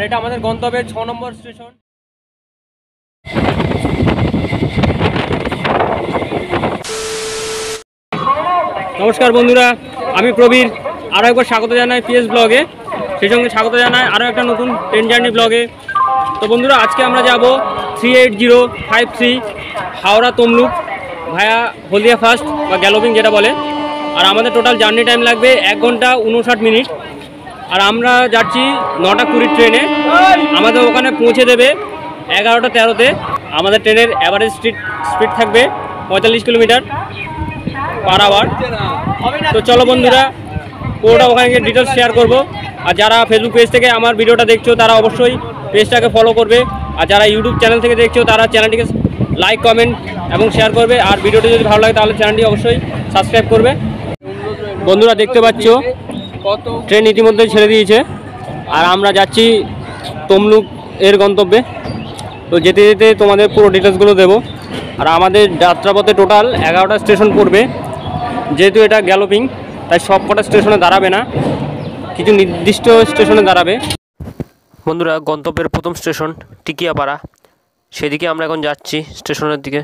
আর এটা আমাদের গন্তব্যের ছ নম্বর স্টেশন। নমস্কার বন্ধুরা, আমি প্রবীর। আরও একবার স্বাগত জানাই পিএস ব্লগে সেই সঙ্গে স্বাগত জানাই আরও একটা নতুন ট্রেন জার্নি ব্লগে তো বন্ধুরা, আজকে আমরা যাব three eight zero five three Howrah Tamluk via Haldia first বা গ্যালোপিং যেটা বলে। আর আমাদের টোটাল জার্নি টাইম লাগবে এক ঘণ্টা উনষাট মিনিট। আর আমরা যাচ্ছি নটা কুড়ির ট্রেনে। আমাদের ওখানে পৌঁছে দেবে এগারোটা তেরোতে। আমাদের ট্রেনের অ্যাভারেজ স্পিড স্পিড থাকবে পঁয়তাল্লিশ কিলোমিটার পার আওয়ার তো চলো বন্ধুরা, পুরোটা ওখানে গিয়ে ডিটেলস শেয়ার করব। আর যারা ফেসবুক পেজ থেকে আমার ভিডিওটা দেখছ, তারা অবশ্যই পেজটাকে ফলো করবে। আর যারা ইউটিউব চ্যানেল থেকে দেখছ, তারা চ্যানেলটিকে লাইক কমেন্ট এবং শেয়ার করবে। আর ভিডিওটি যদি ভালো লাগে, তাহলে চ্যানেলটি অবশ্যই সাবস্ক্রাইব করবে। বন্ধুরা, দেখতে পাচ্ছ ট্রেন ইতিমধ্যে ছেড়ে দিয়েছে। আর আমরা যাচ্ছি তমলুক এর গন্তব্যে। তো যেতে যেতে তোমাদের পুরো ডিটেলসগুলো দেবো। আর আমাদের যাত্রাপথে টোটাল এগারোটা স্টেশন পড়বে। যেহেতু এটা গ্যালোপিং তাই সব কটা স্টেশনে দাঁড়াবে না। কিছু নির্দিষ্ট স্টেশনে দাঁড়াবে। বন্ধুরা, গন্তব্যের প্রথম স্টেশন টিকিয়াপাড়া। সেদিকে আমরা এখন যাচ্ছি স্টেশনের দিকে।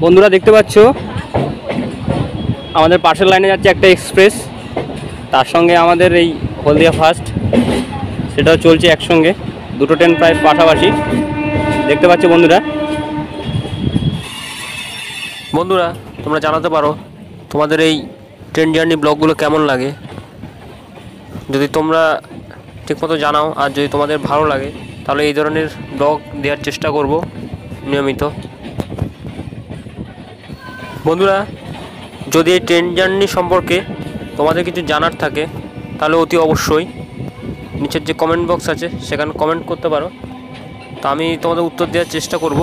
বন্ধুরা, দেখতে পাচ্ছ? আমাদের পাশের লাইনে যাচ্ছে একটা এক্সপ্রেস তার সঙ্গে আমাদের এই হলদিয়া ফার্স্ট সেটাও চলছে একসঙ্গে, দুটো ট্রেন প্রায় পাশাপাশি। দেখতে পাচ্ছ বন্ধুরা। বন্ধুরা, তোমরা জানাতে পারো, তোমাদের এই ট্রেন জার্নি ব্লগগুলো কেমন লাগে? যদি তোমরা ঠিকমতো জানাও, আর যদি তোমাদের ভালো লাগে, তাহলে এই ধরনের ব্লগ দেওয়ার চেষ্টা করব, নিয়মিত। বন্ধুরা, যদি এই ট্রেন জার্নি সম্পর্কে তোমাদের কিছু জানার থাকে, তাহলে অতি অবশ্যই। নিচের যে কমেন্ট বক্স আছে, সেখানে কমেন্ট করতে পারো। তা আমি তোমাদের উত্তর দেওয়ার চেষ্টা করব।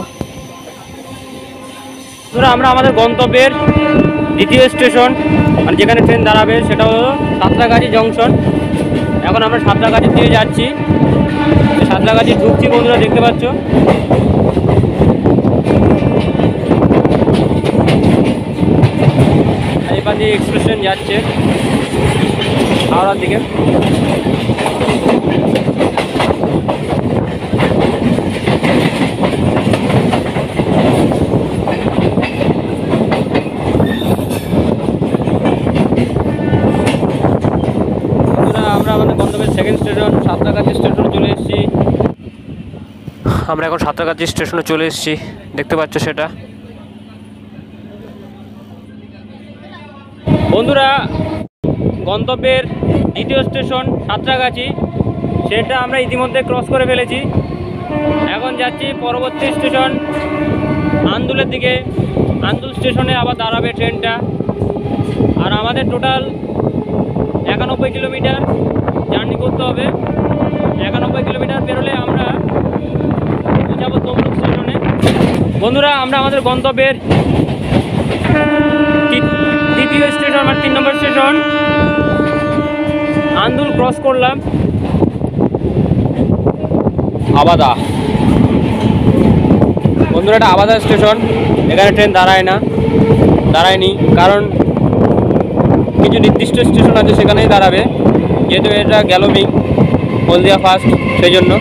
বন্ধুরা, আমরা আমাদের গন্তব্যের দ্বিতীয় স্টেশন মানে যেখানে ট্রেন দাঁড়াবে, সেটা হলো সাঁতরাগাছি জংশন এখন আমরা সাঁতরাগাছি দিয়ে যাচ্ছি। সাঁতরাগাছি ঢুকছি, বন্ধুরা, দেখতে পাচ্ছ? এবার দিয়ে এক্সপ্রেশন যাচ্ছে, হাওড়ার দিকে। আমরা সেকেন্ড স্টেশনে চলে এসেছি। আমরা এখন সাঁতরাগাছি স্টেশনে চলে এসেছি। দেখতে পাচ্ছ সেটা বন্ধুরা গন্তব্যের দ্বিতীয় স্টেশন সাঁতরাগাছি। সেটা আমরা ইতিমধ্যে ক্রস করে ফেলেছি। এখন যাচ্ছি পরবর্তী স্টেশন আন্দুলের দিকে। আন্দুল স্টেশনে আবার দাঁড়াবে ট্রেনটা। আর আমাদের টোটাল একানব্বই কিলোমিটার জার্নি করতে হবে। একানব্বই কিলোমিটার পেরোলে আমরা যাব তমলুক স্টেশনে। বন্ধুরা, আমরা আমাদের গন্তব্যের দ্বিতীয় স্টেশন মানে তিন নম্বর স্টেশন। আন্দুল ক্রস করলাম। আবাদা। বন্ধুরা, এটা আবাদা স্টেশন। এখানে ট্রেন দাঁড়ায় না, দাঁড়ায়নি। কারণ কিছু নির্দিষ্ট স্টেশন আছে, সেখানেই দাঁড়াবে। যেহেতু এটা গেল গ্যালোমিং হলদিয়া ফার্স্ট সেই জন্য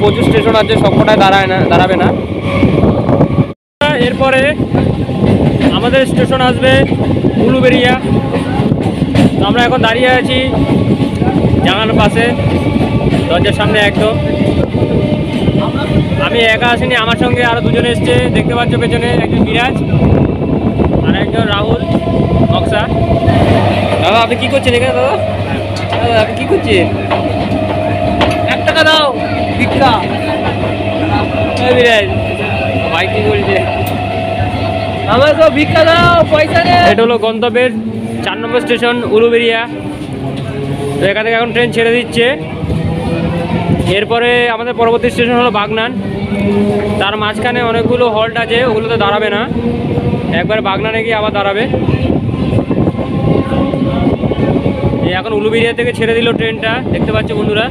প্রচুর স্টেশন আছে, সবকটায় দাঁড়ায় না, দাঁড়াবে না। এরপরে আমাদের স্টেশন আসবে উলুবেরিয়া। তো আমরা এখন দাঁড়িয়ে আছি জানালার পাশে, দরজার সামনে একদম। আমি একা আসিনি, আমার সঙ্গে আরও দুজন এসছে, দেখতে পাচ্ছ পেছনে একজন বিরাজ আর একজন রাহুল, নকশা। দাদা, আপনি কী করছেন এখানে, দাদা? দাদা, আপনি কী করছেন? এক টাকা দাও, ভিক্ষা। বিরাজ ভাই কী বলছে? আমার তো ভিক্ষা দাও, পয়সা নেই এটা হলো গন্তব্যের চার নম্বর স্টেশন, উলুবেরিয়া। তো এখান থেকে এখন ট্রেন ছেড়ে দিচ্ছে। এরপরে আমাদের পরবর্তী স্টেশন হলো বাগনান। তার মাঝখানে অনেকগুলো হল্ট আছে, ওগুলোতে দাঁড়াবে না। একবার বাগনানে গিয়ে আবার দাঁড়াবে। এখন উলুবেরিয়া থেকে ছেড়ে দিল ট্রেনটা। দেখতে পাচ্ছ বন্ধুরা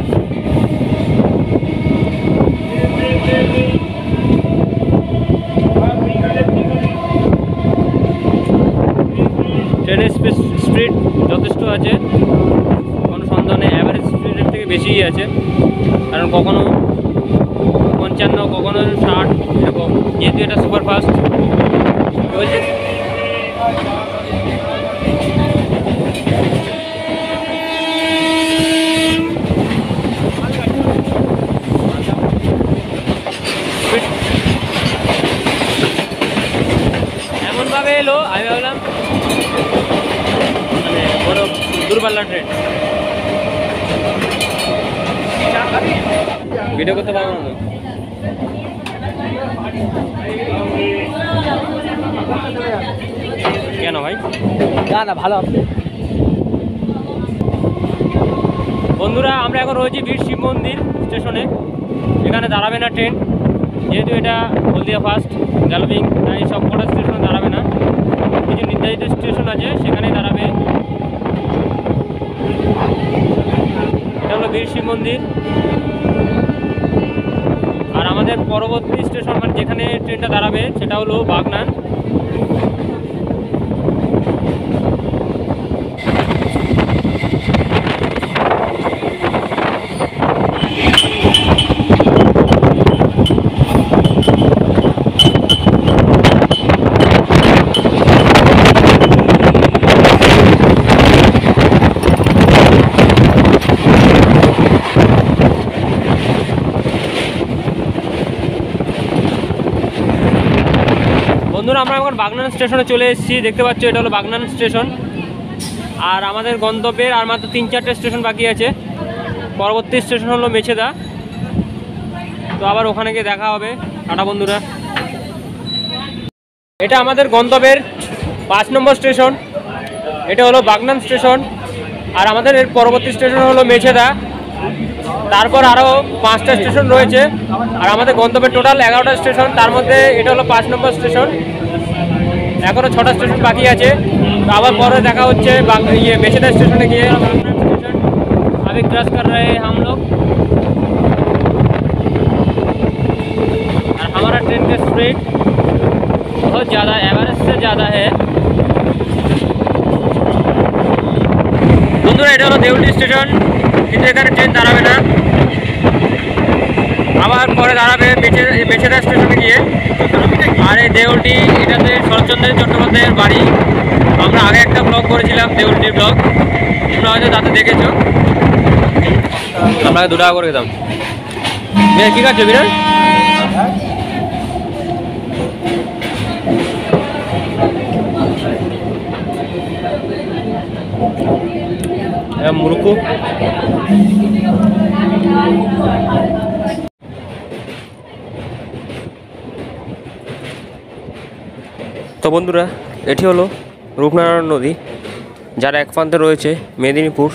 ট্রেনের স্পিড যথেষ্ট আছে। কোনো সন্দেহ নেই অ্যাভারেজ স্পিডের থেকে বেশিই আছে। কারণ কখনো পঞ্চান্ন, কখনো ষাট এরকম যেহেতু এটা সুপার ফাস্ট এমনভাবে এলো, আমি ভাবলাম বড় দূরপাল্লার ট্রেন ভিডিও করতে পারব না? কেন ভাই? না না ভালো। বন্ধুরা আমরা এখন রয়েছি বীর শিব মন্দির স্টেশনে। এখানে দাঁড়াবে না ট্রেন যেহেতু এটা হলদিয়া ফার্স্ট গ্যালোপিং তাই সব কটা স্টেশনে দাঁড়াবে না। কিছু নির্ধারিত স্টেশন আছে সেখানেই দাঁড়াবে। এটা হলো বীর শিব মন্দির। আর আমাদের পরবর্তী স্টেশন মানে যেখানে ট্রেনটা দাঁড়াবে, সেটা হলো বাগনান বন্ধুরা আমরা এখন বাগনান স্টেশনে চলে এসেছি। দেখতে পাচ্ছ, এটা হলো বাগনান স্টেশন। আর আমাদের গন্তব্যের আর মাত্র তিন চারটে স্টেশন বাকি আছে। পরবর্তী স্টেশন হলো মেছেদা। তো আবার ওখানে গিয়ে দেখা হবে। টাটা বন্ধুরা। এটা আমাদের গন্তব্যের পাঁচ নম্বর স্টেশন। এটা হলো বাগনান স্টেশন। আর আমাদের এর পরবর্তী স্টেশন হলো মেছেদা। তারপর আরও পাঁচটা স্টেশন রয়েছে। আর আমাদের গন্তব্যের টোটাল এগারোটা স্টেশন। তার মধ্যে এটা হলো পাঁচ নম্বর স্টেশন। এখনও ছটা স্টেশন বাকি আছে তো আবার পরে দেখা হচ্ছে বাগ- ইয়ে মেছেদা স্টেশনে গিয়ে বাগনান स्टेशन अभी क्रॉस कर रहे हैं हम लोग और हमारा ट्रेन का स्पीड बहुत ज़्यादा एवरेज से ज़्यादा है বন্ধুরা এটা হলো দেউলটি স্টেশন কিন্তু এখানে ট্রেন দাঁড়াবে না আবার পরে দাঁড়াবে বেচেদা স্টেশনে গিয়ে। আর এই দেউলটি, এটাতে শরৎচন্দ্র চট্টোপাধ্যায়ের বাড়ি। আমরা আগে একটা ব্লগ করেছিলাম, দেউলটির ব্লগ তোমরা হয়তো তাতে দেখেছ। আমরা দু টাকা করে খেতাম। বিরাট কী খাচ্ছ বিরাট মুরুকু তো বন্ধুরা, এটি হলো রূপনারায়ণ নদী, যার এক প্রান্তে রয়েছে মেদিনীপুর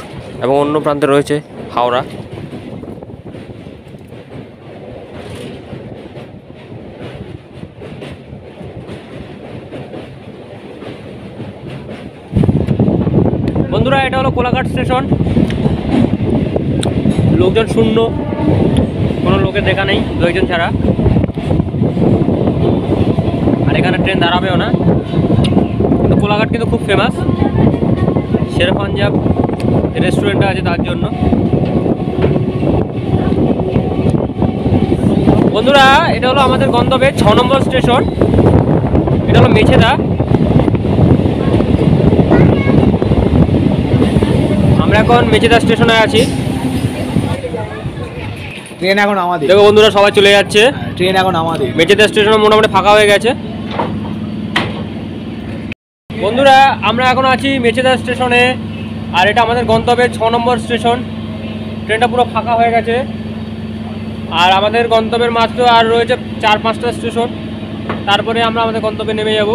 এবং অন্য প্রান্তে রয়েছে হাওড়া। বন্ধুরা, এটা হলো কোলাঘাট স্টেশন। লোকজন শূন্য, কোনো লোকের দেখা নেই দুইজন ছাড়া। আর এখানে ট্রেন দাঁড়াবেও না। কিন্তু কোলাঘাট কিন্তু খুব ফেমাস শের পাঞ্জাব রেস্টুরেন্টটা আছে তার জন্য। বন্ধুরা এটা হলো আমাদের গন্তব্যে ছ নম্বর স্টেশন। এটা হলো মেছেদা। আমরা এখন মেছেদা স্টেশনে আছি। ট্রেন এখন আমাদের। দেখো বন্ধুরা সবাই চলে যাচ্ছে। ট্রেন এখন আমাদের। মেচেদা স্টেশন মোটামুটি ফাঁকা হয়ে গেছে। বন্ধুরা আমরা এখন আছি মেচেদা স্টেশনে আর এটা আমাদের গন্তব্যের ছ নম্বর স্টেশন। ট্রেনটা পুরো ফাঁকা হয়ে গেছে। আর আমাদের গন্তব্যের মাত্র আর রয়েছে চার পাঁচটা স্টেশন। তারপরে আমরা আমাদের গন্তব্যে নেমে যাব।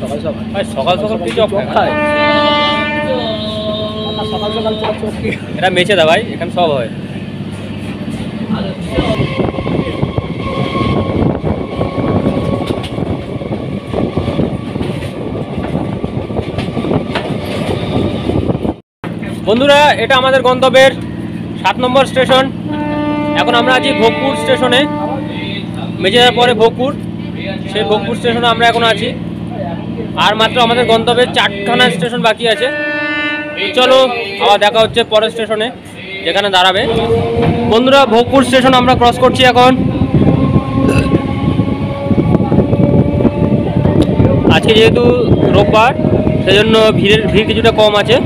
সকাল সকাল। সকাল সকাল কি খায়? খায় সকাল সকাল চপ চপ কি এটা ভাই, এখানে সব হয়। বন্ধুরা, এটা আমাদের গন্তব্যের সাত নম্বর স্টেশন। এখন আমরা আছি ভোগপুর স্টেশনে। মেচেদার পরে ভোগপুর। সেই ভোগপুর স্টেশনে আমরা এখন আছি। আর মাত্র আমাদের গন্তব্যের চারখানা স্টেশন বাকি আছে। চলো, আবার দেখা হচ্ছে পরের স্টেশনে যেখানে দাঁড়াবে। বন্ধুরা, ভোগপুর স্টেশন আমরা ক্রস করছি এখন। আজকে যেহেতু রোববার, সেজন্য ভিড়ের, ভিড় কিছুটা কম আছে।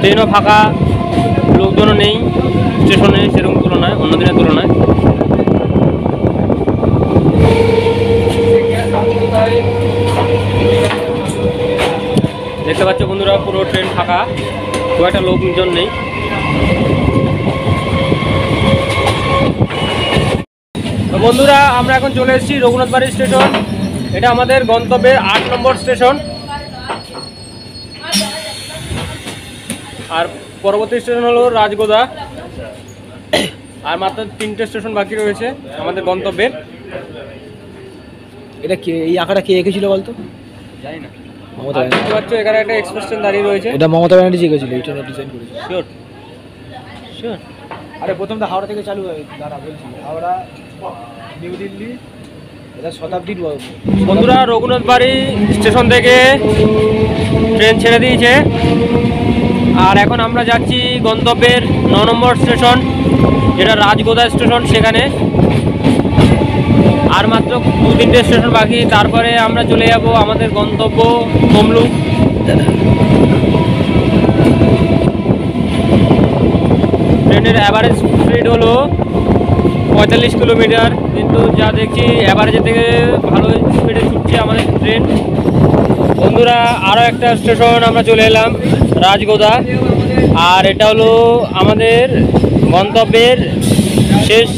ট্রেনও ফাঁকা, লোকজনও নেই স্টেশনে সেরকম তুলনায় অন্য দিনের তুলনায়। দেখতে পাচ্ছ বন্ধুরা পুরো ট্রেন ফাঁকা। খুব একটা লোকজন নেই। তো বন্ধুরা আমরা এখন চলে এসেছি রঘুনাথ বাড়ি স্টেশন। এটা আমাদের গন্তব্যের আট নম্বর স্টেশন। আর পরবর্তী স্টেশন হলো রাজগোদা। আর মাত্র তিনটে স্টেশন বাকি রয়েছে আমাদের গন্তব্যের এটা কে এই আঁকাটা কে এঁকেছিল বলতো? জানি না। মমতা দেখতে পাচ্ছ এখানে একটা এক্সপ্রেস ট্রেন দাঁড়িয়ে রয়েছে। এটা মমতা ব্যানার্জি এঁকেছিল এটা ডিজাইন করেছিল শিওর শিওর আরে প্রথম তো হাওড়া থেকে চালু হয় দাঁড়া বলছি। হাওড়া নিউ দিল্লি এটা শতাব্দীর বন্ধুরা রঘুনাথ বাড়ি স্টেশন থেকে ট্রেন ছেড়ে দিয়েছে। আর এখন আমরা যাচ্ছি গন্তব্যের ন নম্বর স্টেশন যেটা রাজগোদা স্টেশন সেখানে। আর মাত্র দু তিনটে স্টেশন বাকি, তারপরে আমরা চলে যাব আমাদের গন্তব্য তমলুক ট্রেনের অ্যাভারেজ স্পিড হলো পঁয়তাল্লিশ কিলোমিটার, কিন্তু যা দেখছি অ্যাভারেজের থেকে ভালো স্পিডে ছুটছে আমাদের ট্রেন। বন্ধুরা আরও একটা স্টেশন আমরা চলে এলাম, রাজগোদা। আর এটা হলো আমাদের গন্তব্যের শেষ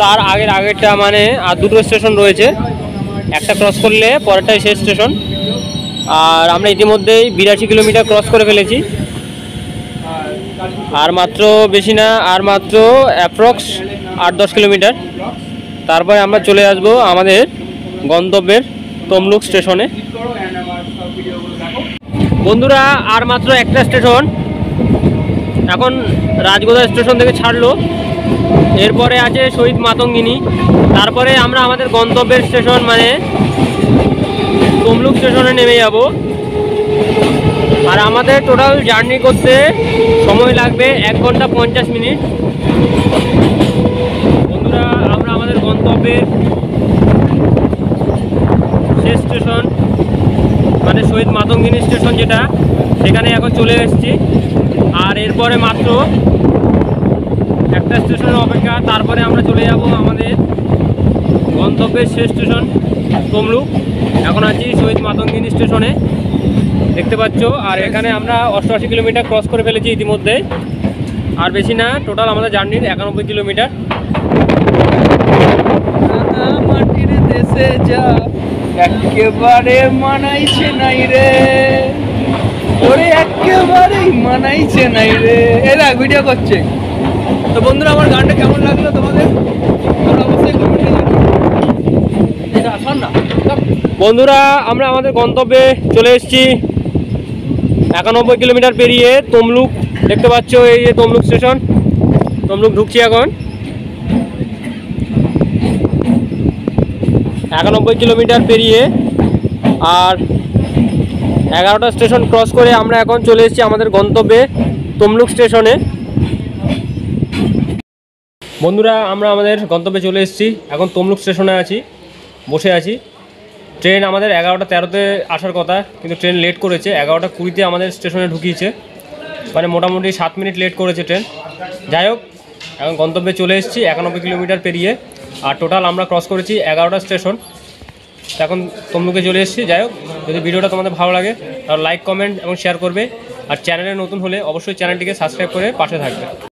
তার আগের আগেরটা মানে আর দুটো স্টেশন রয়েছে। একটা ক্রস করলে পরেরটাই শেষ স্টেশন। আর আমরা ইতিমধ্যেই বিরাশি কিলোমিটার ক্রস করে ফেলেছি। আর মাত্র বেশি না, আর মাত্র অ্যাপ্রক্স আট দশ কিলোমিটার। তারপরে আমরা চলে আসব আমাদের গন্তব্যের তমলুক স্টেশনে। বন্ধুরা, আর মাত্র একটা স্টেশন। এখন রাজগোদা স্টেশন থেকে ছাড়লো। এরপরে আছে শহীদ মাতঙ্গিনী। তারপরে আমরা আমাদের গন্তব্যের স্টেশন মানে তমলুক স্টেশনে নেমে যাব। আর আমাদের টোটাল জার্নি করতে সময় লাগবে এক ঘণ্টা পঞ্চাশ মিনিট। বন্ধুরা, আমরা আমাদের গন্তব্যের শেষ স্টেশন মানে শহীদ মাতঙ্গিনী স্টেশন যেটা, সেখানে এখন চলে এসেছি। আর এরপরে মাত্র স্টেশনের অপেক্ষা, তারপরে আমরা চলে যাব আমাদের গন্তব্যের শেষ স্টেশন, তমলুক। এখন আছি শহীদ মাতঙ্গিনী স্টেশনে। দেখতে পাচ্ছ, আর এখানে আমরা অষ্টআশি কিলোমিটার ক্রস করে ফেলেছি ইতিমধ্যে। আর বেশি না টোটাল আমাদের জার্নির একানব্বই কিলোমিটার। মাটির দেশে যা একেবারে মানাইছে নাই রে। নাই রে। ভিডিও করছে। তো বন্ধুরা, আমার গানটা কেমন লাগল তোমাদের? না বন্ধুরা, আমরা আমাদের গন্তব্যে চলে এসেছি একানব্বই কিলোমিটার পেরিয়ে তমলুক। দেখতে পাচ্ছ এই যে তমলুক স্টেশন। তমলুক ঢুকছি এখন। একানব্বই কিলোমিটার পেরিয়ে আর এগারোটা স্টেশন ক্রস করে আমরা এখন চলে এসেছি আমাদের গন্তব্যে তমলুক স্টেশনে। বন্ধুরা, আমরা আমাদের গন্তব্যে চলে এসেছি। এখন তমলুক স্টেশনে আছি, বসে আছি। ট্রেন আমাদের এগারোটা তেরোতে আসার কথা, কিন্তু ট্রেন লেট করেছে। এগারোটা কুড়িতে আমাদের স্টেশনে ঢুকিয়েছে। মানে মোটামুটি সাত মিনিট লেট করেছে ট্রেন। যাই হোক, এখন গন্তব্যে চলে এসেছি একানব্বই কিলোমিটার পেরিয়ে। আর টোটাল আমরা ক্রস করেছি এগারোটা স্টেশন। এখন তমলুকে চলে এসেছি। যাই হোক, যদি ভিডিওটা তোমাদের ভালো লাগে, তাহলে লাইক, কমেন্ট এবং শেয়ার করবে। আর চ্যানেলে নতুন হলে অবশ্যই চ্যানেলটিকে সাবস্ক্রাইব করে পাশে থাকবে।